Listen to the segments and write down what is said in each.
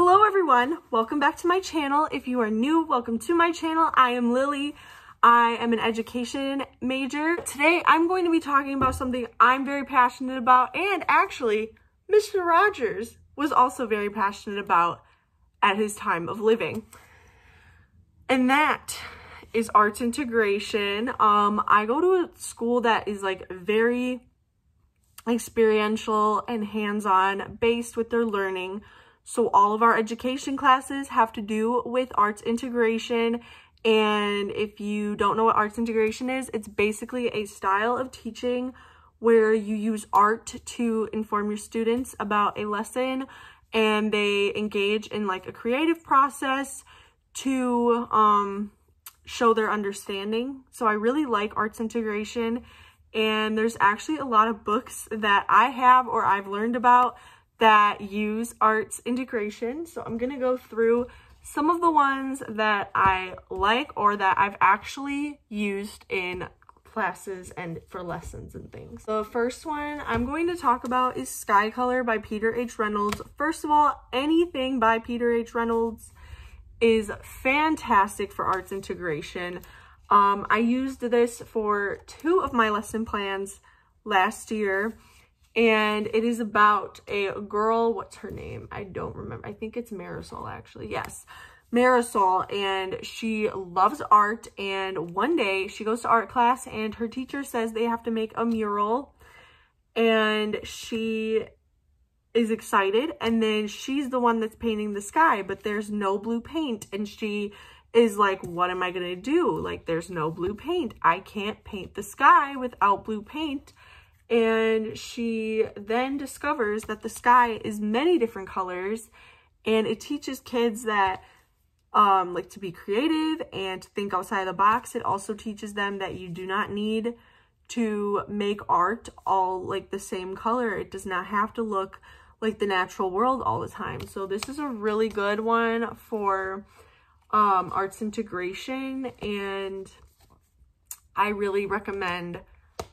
Hello everyone, welcome back to my channel. If you are new, welcome to my channel. I am Lily. I am an education major. Today I'm going to be talking about something I'm very passionate about and actually Mr. Rogers was also very passionate about at his time of living. And that is arts integration. Um, I go to a school that is like very experiential and hands-on based with their learning. So all of our education classes have to do with arts integration. And if you don't know what arts integration is, it's basically a style of teaching where you use art to inform your students about a lesson and they engage in like a creative process to um, show their understanding. So I really like arts integration and there's actually a lot of books that I have or I've learned about that use arts integration. So I'm going to go through some of the ones that I like or that I've actually used in classes and for lessons and things. The first one I'm going to talk about is Sky Color by Peter H. Reynolds. First of all, anything by Peter H. Reynolds is fantastic for arts integration. Um, I used this for two of my lesson plans last year and it is about a girl, what's her name? I don't remember. I think it's Marisol actually. Yes, Marisol. And she loves art. And one day she goes to art class and her teacher says they have to make a mural. And she is excited. And then she's the one that's painting the sky but there's no blue paint. And she is like what am I gonna do? Like there's no blue paint. I can't paint the sky without blue paint and she then discovers that the sky is many different colors and it teaches kids that um, like to be creative and to think outside of the box. It also teaches them that you do not need to make art all like the same color. It does not have to look like the natural world all the time. So this is a really good one for um, arts integration and I really recommend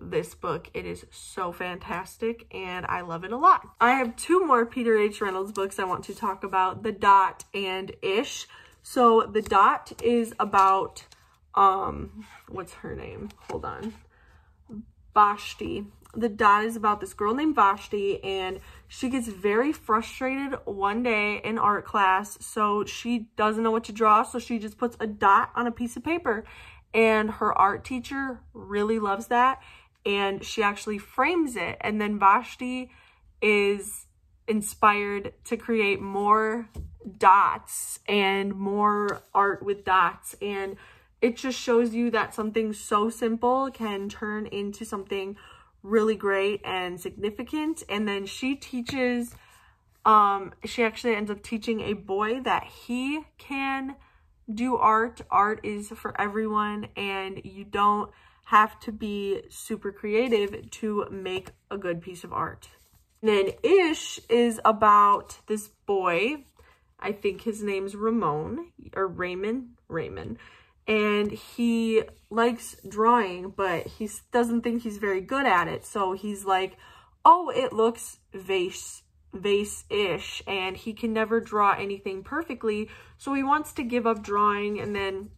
this book. It is so fantastic and I love it a lot. I have two more Peter H. Reynolds books I want to talk about, The Dot and Ish. So The Dot is about, um, what's her name? Hold on. Vashti. The Dot is about this girl named Vashti and she gets very frustrated one day in art class. So she doesn't know what to draw. So she just puts a dot on a piece of paper and her art teacher really loves that and she actually frames it. And then Vashti is inspired to create more dots and more art with dots. And it just shows you that something so simple can turn into something really great and significant. And then she teaches um she actually ends up teaching a boy that he can do art. Art is for everyone and you don't have to be super creative to make a good piece of art. And then Ish is about this boy. I think his name's Ramon or Raymond, Raymond. And he likes drawing, but he doesn't think he's very good at it. So he's like, oh, it looks vase vase-ish and he can never draw anything perfectly. So he wants to give up drawing and then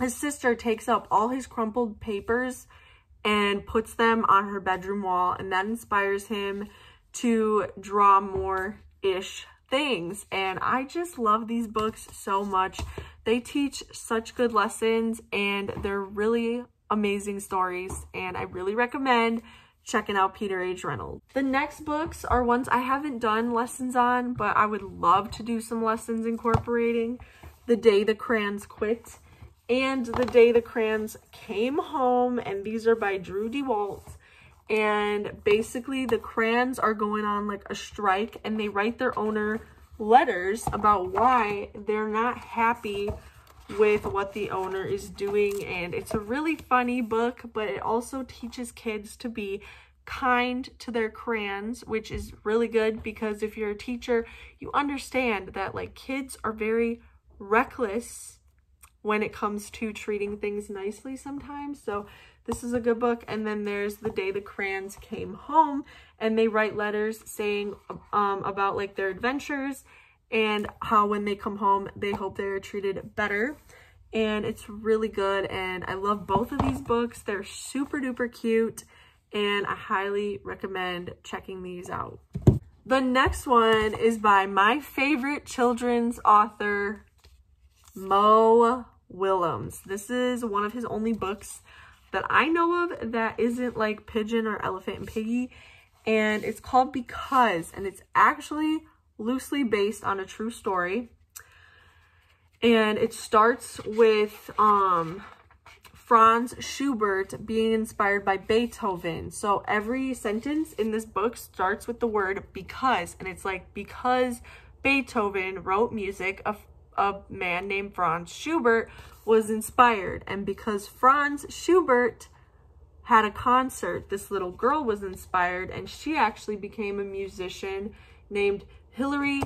his sister takes up all his crumpled papers and puts them on her bedroom wall and that inspires him to draw more ish things and I just love these books so much. They teach such good lessons and they're really amazing stories and I really recommend checking out Peter H. Reynolds. The next books are ones I haven't done lessons on, but I would love to do some lessons incorporating. The Day the Crayons Quit and The Day the Crayons Came Home, and these are by Drew Daywalt. And basically, the crayons are going on like a strike, and they write their owner letters about why they're not happy with what the owner is doing. And it's a really funny book, but it also teaches kids to be kind to their crayons, which is really good because if you're a teacher, you understand that like kids are very reckless when it comes to treating things nicely sometimes. So this is a good book. And then there's The Day the Crayons Came Home and they write letters saying um, about like their adventures and how when they come home, they hope they're treated better. And it's really good. And I love both of these books. They're super duper cute. And I highly recommend checking these out. The next one is by my favorite children's author, Mo Willems. This is one of his only books that I know of that isn't like Pigeon or Elephant and Piggie. And it's called Because, and it's actually loosely based on a true story. And it starts with um, Franz Schubert being inspired by Beethoven. So every sentence in this book starts with the word because. And it's like, because Beethoven wrote music, a, man named Franz Schubert was inspired. And because Franz Schubert had a concert, this little girl was inspired and she actually became a musician named Hilary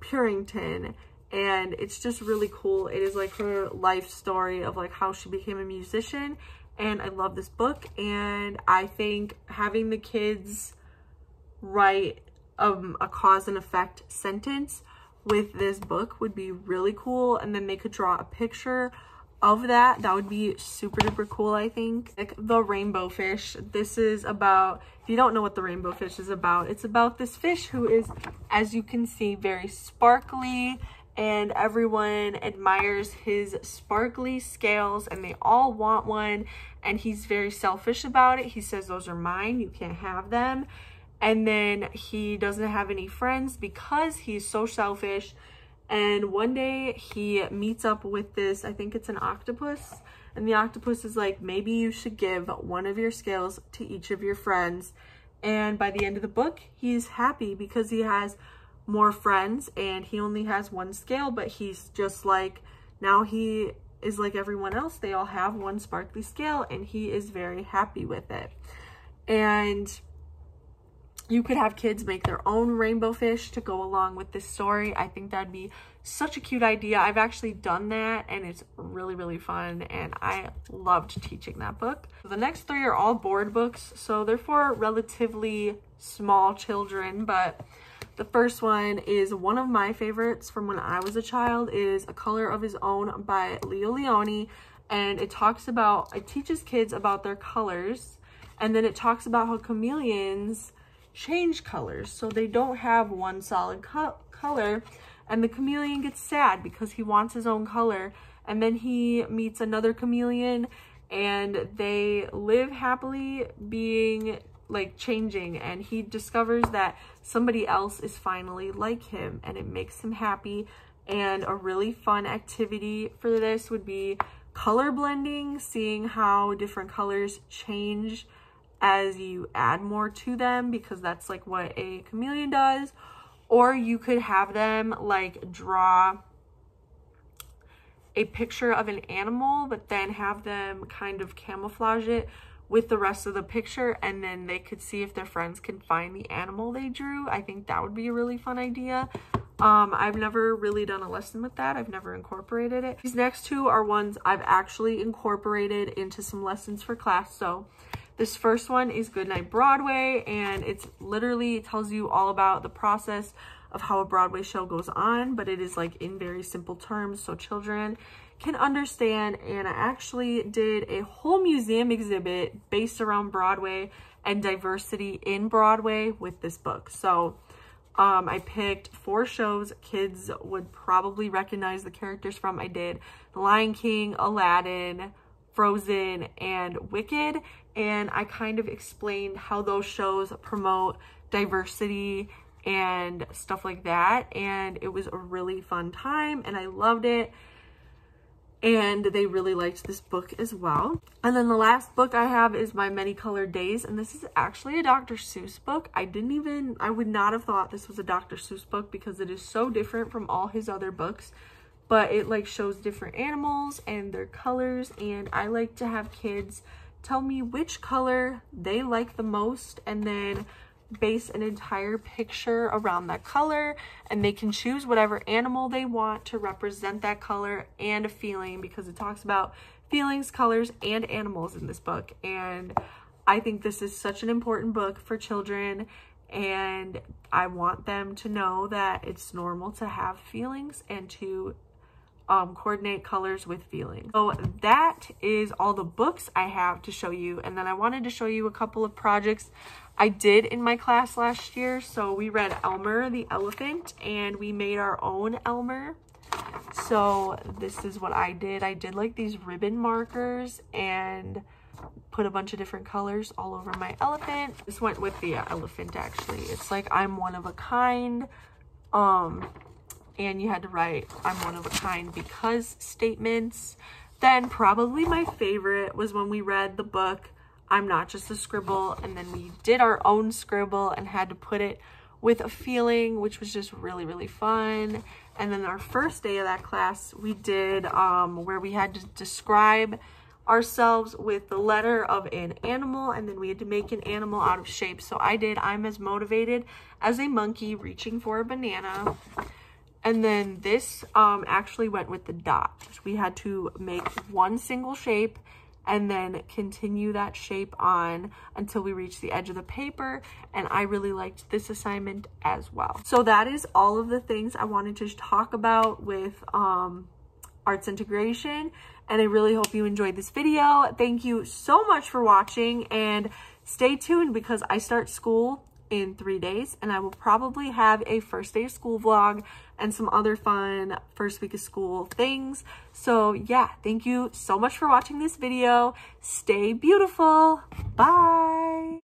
Purrington and it's just really cool. It is like her life story of like how she became a musician and I love this book and I think having the kids write um, a cause and effect sentence with this book would be really cool and then they could draw a picture of that. That would be super duper cool i think. Like the rainbow fish. This is about if you don't know what the rainbow fish is about it's about this fish who is as you can see very sparkly and everyone admires his sparkly scales and they all want one and he's very selfish about it. He says those are mine. You can't have them and then he doesn't have any friends because he's so selfish and one day he meets up with this, I think it's an octopus. And the octopus is like, maybe you should give one of your scales to each of your friends. And by the end of the book, he's happy because he has more friends and he only has one scale, but he's just like, now he is like everyone else. They all have one sparkly scale and he is very happy with it. And you could have kids make their own rainbow fish to go along with this story. I think that'd be such a cute idea. I've actually done that and it's really, really fun and I loved teaching that book. The next three are all board books, so they're for relatively small children, but the first one is one of my favorites from when I was a child is A Color of His Own by Leo Lionni and it talks about, it teaches kids about their colors and then it talks about how chameleons change colors. So they don't have one solid co color. And the chameleon gets sad because he wants his own color. And then he meets another chameleon and they live happily being like changing and he discovers that somebody else is finally like him and it makes him happy and a really fun activity for this would be color blending seeing how different colors change as you add more to them because that's like what a chameleon does. Or you could have them like draw a picture of an animal, but then have them kind of camouflage it with the rest of the picture and then they could see if their friends can find the animal they drew. I think that would be a really fun idea. Um, I've never really done a lesson with that. I've never incorporated it. These next two are ones I've actually incorporated into some lessons for class. So this first one is Goodnight Broadway, and it's literally it tells you all about the process of how a Broadway show goes on, but it is like in very simple terms so children can understand. And I actually did a whole museum exhibit based around Broadway and diversity in Broadway with this book. So um, I picked four shows kids would probably recognize the characters from. I did The Lion King, Aladdin, Frozen, and Wicked. And I kind of explained how those shows promote diversity and stuff like that. And it was a really fun time and I loved it. And they really liked this book as well. And then the last book I have is My Many Colored Days. And this is actually a Dr. Seuss book. I didn't even, I would not have thought this was a Dr. Seuss book because it is so different from all his other books but it like shows different animals and their colors and I like to have kids tell me which color they like the most and then base an entire picture around that color and they can choose whatever animal they want to represent that color and a feeling because it talks about feelings, colors, and animals in this book and I think this is such an important book for children and I want them to know that it's normal to have feelings and to um, coordinate colors with feelings. So that is all the books I have to show you. And then I wanted to show you a couple of projects I did in my class last year. So we read Elmer the Elephant and we made our own Elmer. So this is what I did. I did like these ribbon markers and put a bunch of different colors all over my elephant. This went with the elephant actually. It's like I'm one of a kind. Um, and you had to write I'm one of a kind because statements. Then probably my favorite was when we read the book I'm Not Just a Scribble and then we did our own scribble and had to put it with a feeling which was just really really fun and then our first day of that class we did um, where we had to describe ourselves with the letter of an animal and then we had to make an animal out of shape so I did I'm as motivated as a monkey reaching for a banana and then this um, actually went with the dot. We had to make one single shape and then continue that shape on until we reach the edge of the paper. And I really liked this assignment as well. So that is all of the things I wanted to talk about with um, arts integration. And I really hope you enjoyed this video. Thank you so much for watching and stay tuned because I start school in three days and I will probably have a first day of school vlog and some other fun first week of school things. So yeah, thank you so much for watching this video. Stay beautiful. Bye.